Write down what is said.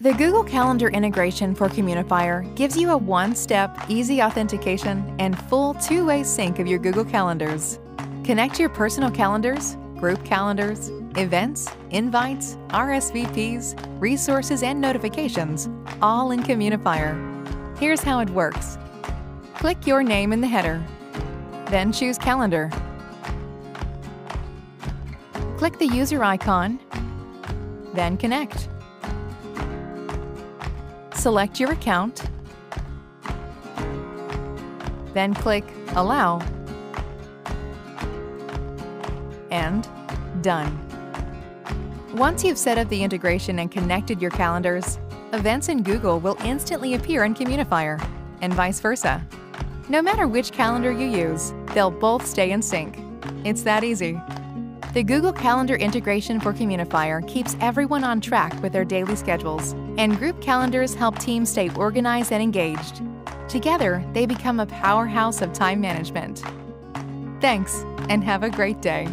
The Google Calendar integration for Communifire gives you a one-step, easy authentication and full two-way sync of your Google Calendars. Connect your personal calendars, group calendars, events, invites, RSVPs, resources, and notifications, all in Communifire. Here's how it works. Click your name in the header, then choose Calendar. Click the user icon, then connect. Select your account, then click Allow, and Done. Once you've set up the integration and connected your calendars, events in Google will instantly appear in Communifire, and vice versa. No matter which calendar you use, they'll both stay in sync. It's that easy. The Google Calendar integration for Communifire keeps everyone on track with their daily schedules, and group calendars help teams stay organized and engaged. Together, they become a powerhouse of time management. Thanks, and have a great day.